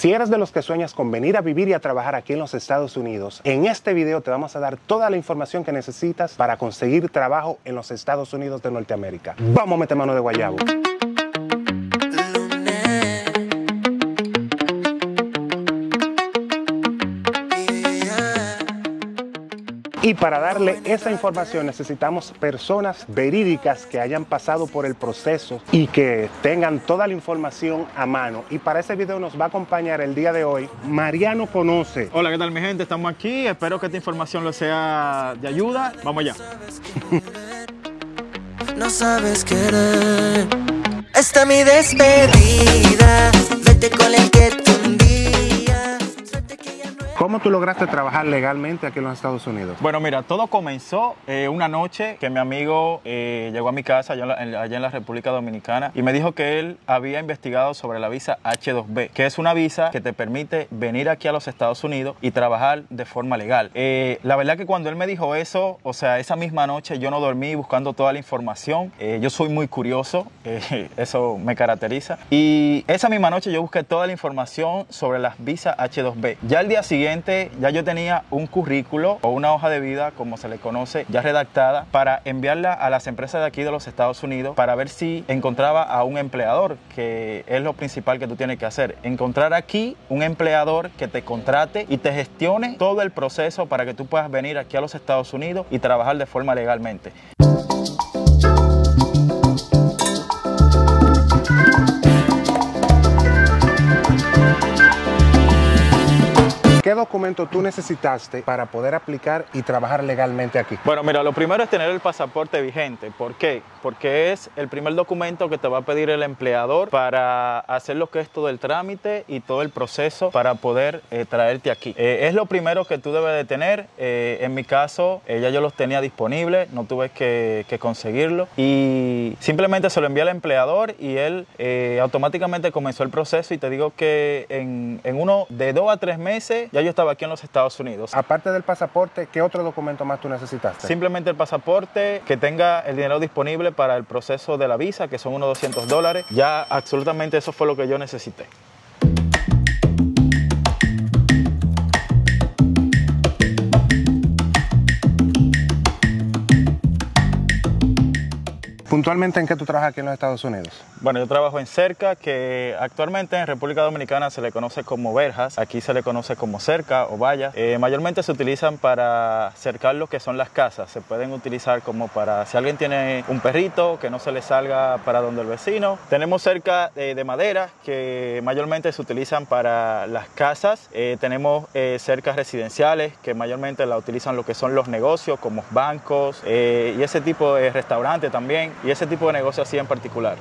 Si eres de los que sueñas con venir a vivir y a trabajar aquí en los Estados Unidos, en este video te vamos a dar toda la información que necesitas para conseguir trabajo en los Estados Unidos de Norteamérica. Vamos a meter mano de guayabo. Y para darle esa información necesitamos personas verídicas que hayan pasado por el proceso y que tengan toda la información a mano. Y para ese video nos va a acompañar el día de hoy Mariano Conoce. Hola, ¿qué tal mi gente? Estamos aquí. Espero que esta información les sea de ayuda. Vamos allá. No sabes querer. Esta es mi despedida. Vete con el que ¿Cómo tú lograste trabajar legalmente aquí en los Estados Unidos? Bueno, mira, todo comenzó eh, una noche que mi amigo eh, llegó a mi casa allá en, la, allá en la República Dominicana y me dijo que él había investigado sobre la visa H2B, que es una visa que te permite venir aquí a los Estados Unidos y trabajar de forma legal. Eh, la verdad que cuando él me dijo eso, o sea, esa misma noche yo no dormí buscando toda la información. Eh, yo soy muy curioso, eh, eso me caracteriza. Y esa misma noche yo busqué toda la información sobre las visas H2B. Ya el día siguiente ya yo tenía un currículo o una hoja de vida, como se le conoce, ya redactada para enviarla a las empresas de aquí de los Estados Unidos para ver si encontraba a un empleador, que es lo principal que tú tienes que hacer. Encontrar aquí un empleador que te contrate y te gestione todo el proceso para que tú puedas venir aquí a los Estados Unidos y trabajar de forma legalmente. Documento tú necesitaste para poder aplicar y trabajar legalmente aquí? Bueno, mira, lo primero es tener el pasaporte vigente. ¿Por qué? Porque es el primer documento que te va a pedir el empleador para hacer lo que es todo el trámite y todo el proceso para poder eh, traerte aquí. Eh, es lo primero que tú debes de tener. Eh, en mi caso, eh, ya yo los tenía disponibles, no tuve que, conseguirlo. Y simplemente se lo envié al empleador y él automáticamente comenzó el proceso y te digo que en, en uno de dos a tres meses ya yo estaba aquí en los Estados Unidos. Aparte del pasaporte, ¿qué otro documento más tú necesitaste? Simplemente el pasaporte, que tenga el dinero disponible para el proceso de la visa, que son unos 200 dólares. Ya absolutamente eso fue lo que yo necesité. Puntualmente, ¿en qué tú trabajas aquí en los Estados Unidos? Bueno, yo trabajo en Cerca, que actualmente en República Dominicana se le conoce como verjas, aquí se le conoce como cerca o vallas. Eh, mayormente se utilizan para cercar lo que son las casas, se pueden utilizar como para si alguien tiene un perrito que no se le salga para donde el vecino. Tenemos cerca eh, de madera que mayormente se utilizan para las casas, Eh, tenemos cercas residenciales que mayormente la utilizan lo que son los negocios como bancos y ese tipo de restaurantes también y ese tipo de negocios así en particular.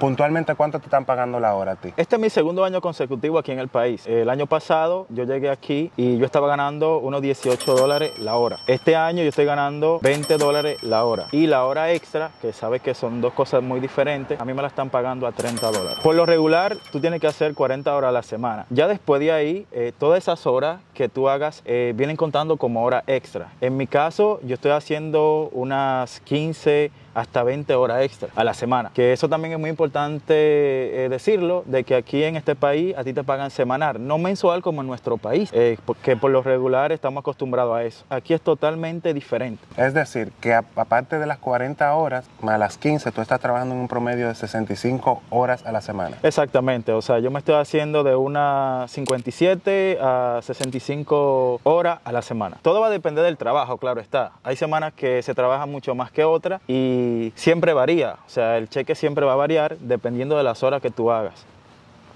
Puntualmente, ¿cuánto te están pagando la hora a ti? Este es mi segundo año consecutivo aquí en el país. El año pasado yo llegué aquí y yo estaba ganando unos 18 dólares la hora. Este año yo estoy ganando 20 dólares la hora. Y la hora extra, que sabes que son dos cosas muy diferentes, a mí me la están pagando a 30 dólares. Por lo regular, tú tienes que hacer 40 horas a la semana. Ya después de ahí, eh, todas esas horas que tú hagas eh, vienen contando como hora extra. En mi caso, yo estoy haciendo unas 15 hasta 20 horas extra a la semana. Que eso también es muy importante eh, decirlo, de que aquí en este país a ti te pagan semanal, no mensual como en nuestro país, eh, porque por lo regular estamos acostumbrados a eso. Aquí es totalmente diferente. Es decir, que aparte de las 40 horas, más las 15, tú estás trabajando en un promedio de 65 horas a la semana. Exactamente, o sea, yo me estoy haciendo de unas 57 a 65 horas a la semana. Todo va a depender del trabajo, claro está. Hay semanas que se trabaja mucho más que otras y siempre varía, o sea, el cheque siempre va a variar dependiendo de las horas que tú hagas.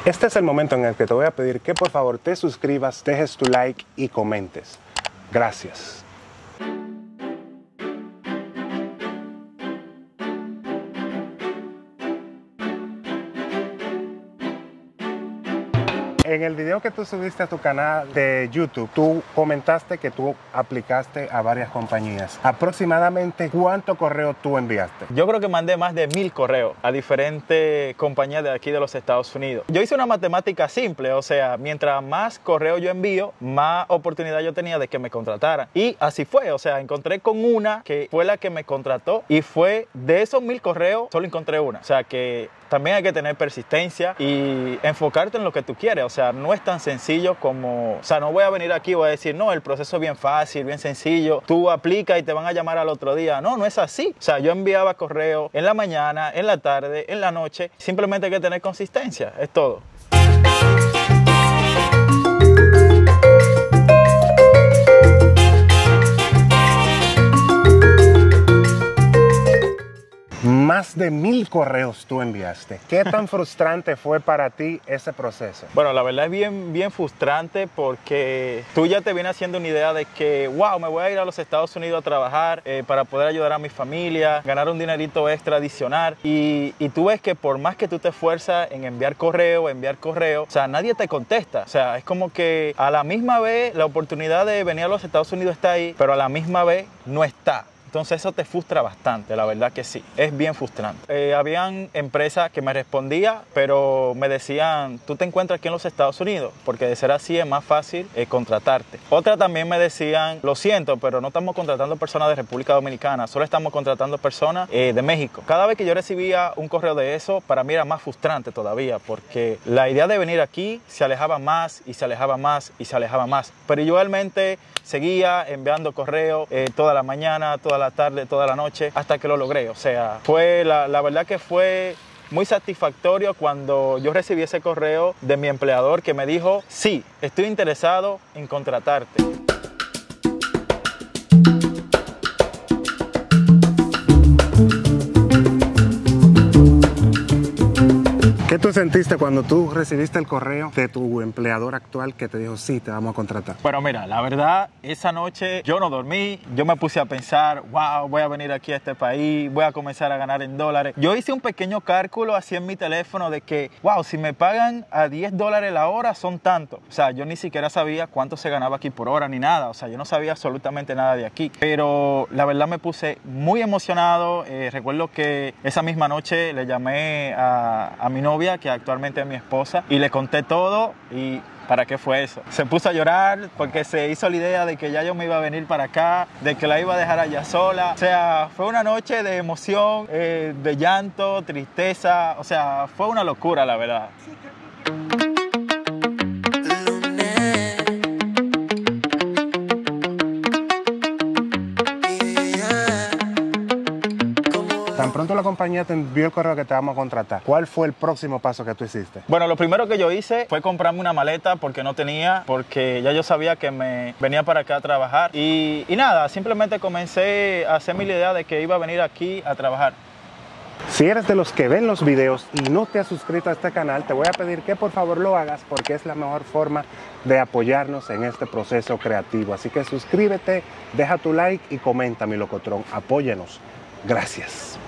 Este es el momento en el que te voy a pedir que por favor te suscribas, dejes tu like y comentes. Gracias. El video que tú subiste a tu canal de YouTube, tú comentaste que tú aplicaste a varias compañías. Aproximadamente, ¿cuánto correo tú enviaste? Yo creo que mandé más de mil correos a diferentes compañías de aquí de los Estados Unidos. Yo hice una matemática simple, o sea, mientras más correo yo envío, más oportunidad yo tenía de que me contrataran. Y así fue, o sea, encontré con una que fue la que me contrató y fue de esos mil correos, solo encontré una. O sea, que también hay que tener persistencia y enfocarte en lo que tú quieres. O sea, no es tan sencillo como, o sea, no voy a venir aquí y voy a decir, no, el proceso es bien fácil, bien sencillo. Tú aplicas y te van a llamar al otro día. No, no es así. O sea, yo enviaba correo en la mañana, en la tarde, en la noche. Simplemente hay que tener consistencia. Es todo. Más de mil correos tú enviaste. ¿Qué tan frustrante fue para ti ese proceso? Bueno, la verdad es bien, bien frustrante porque tú ya te vienes haciendo una idea de que, wow, me voy a ir a los Estados Unidos a trabajar eh, para poder ayudar a mi familia, ganar un dinerito extra adicional. Y, y tú ves que por más que tú te esfuerzas en enviar correo, enviar correo, o sea, nadie te contesta. O sea, es como que a la misma vez la oportunidad de venir a los Estados Unidos está ahí, pero a la misma vez no está. Entonces eso te frustra bastante, la verdad que sí, es bien frustrante. Eh, habían empresas que me respondían, pero me decían, tú te encuentras aquí en los Estados Unidos, porque de ser así es más fácil eh, contratarte. Otra también me decían, lo siento, pero no estamos contratando personas de República Dominicana, solo estamos contratando personas eh, de México. Cada vez que yo recibía un correo de eso, para mí era más frustrante todavía, porque la idea de venir aquí se alejaba más y se alejaba más y se alejaba más. Pero igualmente seguía enviando correo toda la mañana, toda la tarde, toda la noche, hasta que lo logré. O sea, fue la, la verdad que fue muy satisfactorio cuando yo recibí ese correo de mi empleador que me dijo, sí, estoy interesado en contratarte. Sentiste cuando tú recibiste el correo de tu empleador actual que te dijo, sí, te vamos a contratar? Bueno, mira, la verdad, esa noche yo no dormí, yo me puse a pensar, wow, voy a venir aquí a este país, voy a comenzar a ganar en dólares. Yo hice un pequeño cálculo así en mi teléfono de que, wow, si me pagan a 10 dólares la hora son tanto. O sea, yo ni siquiera sabía cuánto se ganaba aquí por hora ni nada, o sea, yo no sabía absolutamente nada de aquí. Pero la verdad me puse muy emocionado. Eh, recuerdo que esa misma noche le llamé a, a mi novia que actualmente es mi esposa, y le conté todo y ¿Para qué fue eso? Se puso a llorar porque se hizo la idea de que ya yo me iba a venir para acá, de que la iba a dejar allá sola. O sea, fue una noche de emoción, eh, de llanto, tristeza. O sea, fue una locura, la verdad. Tan pronto la compañía te envió el correo que te vamos a contratar. ¿Cuál fue el próximo paso que tú hiciste? Bueno, lo primero que yo hice fue comprarme una maleta porque no tenía, porque ya yo sabía que me venía para acá a trabajar. Y, y nada, simplemente comencé a hacerme la idea de que iba a venir aquí a trabajar. Si eres de los que ven los videos y no te has suscrito a este canal, te voy a pedir que por favor lo hagas porque es la mejor forma de apoyarnos en este proceso creativo. Así que suscríbete, deja tu like y comenta, mi locotrón. Apóyenos. Gracias.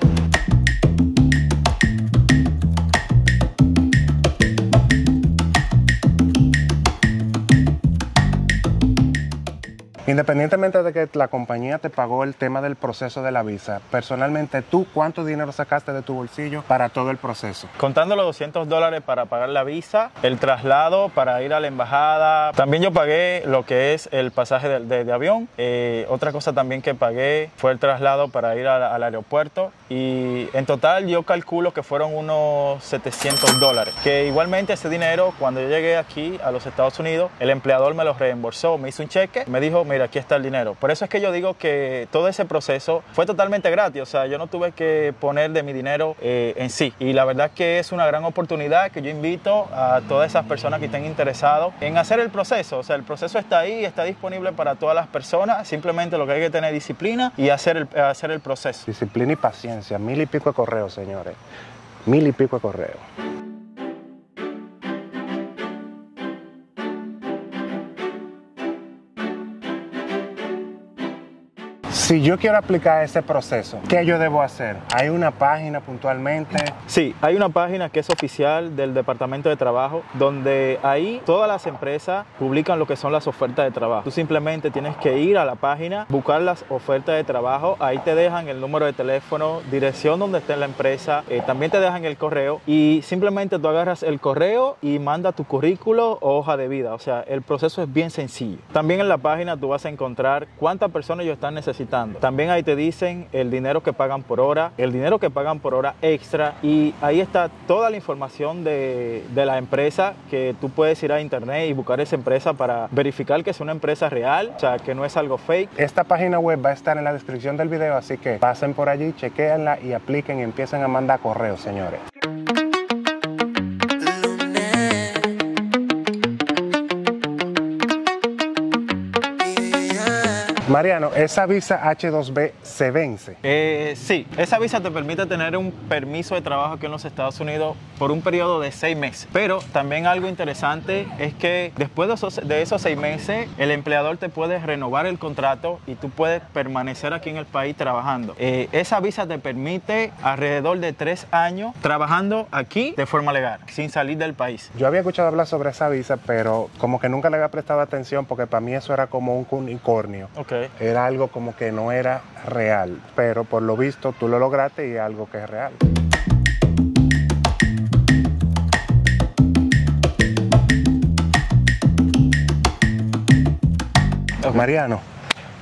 Independientemente de que la compañía te pagó el tema del proceso de la visa, personalmente tú, ¿cuánto dinero sacaste de tu bolsillo para todo el proceso? Contando los 200 dólares para pagar la visa, el traslado para ir a la embajada, también yo pagué lo que es el pasaje de, de- de avión. Eh, otra cosa también que pagué fue el traslado para ir a- al aeropuerto y en total yo calculo que fueron unos 700 dólares. Que igualmente ese dinero, cuando yo llegué aquí a los Estados Unidos, el empleador me lo reembolsó, me hizo un cheque, me dijo, mira, aquí está el dinero. Por eso es que yo digo que todo ese proceso fue totalmente gratis, o sea, yo no tuve que poner de mi dinero eh, en sí. Y la verdad que es una gran oportunidad que yo invito a todas esas personas que estén interesados en hacer el proceso. O sea, el proceso está ahí, está disponible para todas las personas, simplemente lo que hay que tener es disciplina y hacer el, hacer el proceso. Disciplina y paciencia. Mil y pico de correos, señores. Mil y pico de correos. Si yo quiero aplicar ese proceso, ¿qué yo debo hacer? ¿Hay una página puntualmente? Sí, hay una página que es oficial del Departamento de Trabajo, donde ahí todas las empresas publican lo que son las ofertas de trabajo. Tú simplemente tienes que ir a la página, buscar las ofertas de trabajo, ahí te dejan el número de teléfono, dirección donde esté la empresa, eh, también te dejan el correo y simplemente tú agarras el correo y manda tu currículo o hoja de vida. O sea, el proceso es bien sencillo. También en la página tú vas a encontrar cuántas personas ellos están necesitando. También ahí te dicen el dinero que pagan por hora, el dinero que pagan por hora extra y ahí está toda la información de, de la empresa que tú puedes ir a internet y buscar esa empresa para verificar que es una empresa real, o sea, que no es algo fake. Esta página web va a estar en la descripción del video, así que pasen por allí, chequeenla y apliquen y empiecen a mandar correos, señores. Mariano, esa visa H2B se vence. Eh, sí, esa visa te permite tener un permiso de trabajo aquí en los Estados Unidos por un periodo de seis meses. Pero también algo interesante es que después de esos, de esos seis meses, el empleador te puede renovar el contrato y tú puedes permanecer aquí en el país trabajando. Eh, esa visa te permite alrededor de tres años trabajando aquí de forma legal, sin salir del país. Yo había escuchado hablar sobre esa visa, pero como que nunca le había prestado atención porque para mí eso era como un unicornio. Era algo como que no era real, pero por lo visto tú lo lograste y es algo que es real. Mariano,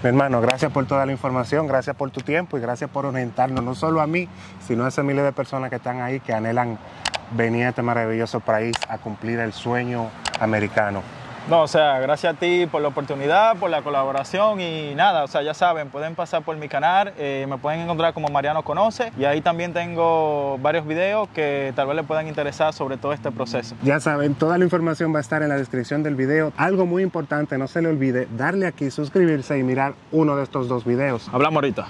mi hermano, gracias por toda la información, gracias por tu tiempo y gracias por orientarnos no solo a mí, sino a ese miles de personas que están ahí que anhelan venir a este maravilloso país a cumplir el sueño americano. No, o sea, gracias a ti por la oportunidad, por la colaboración y nada, o sea, ya saben, pueden pasar por mi canal, eh, me pueden encontrar como Mariano Conoce y ahí también tengo varios videos que tal vez les puedan interesar sobre todo este proceso. Ya saben, toda la información va a estar en la descripción del video. Algo muy importante, no se le olvide darle aquí, suscribirse y mirar uno de estos dos videos. Hablamos ahorita.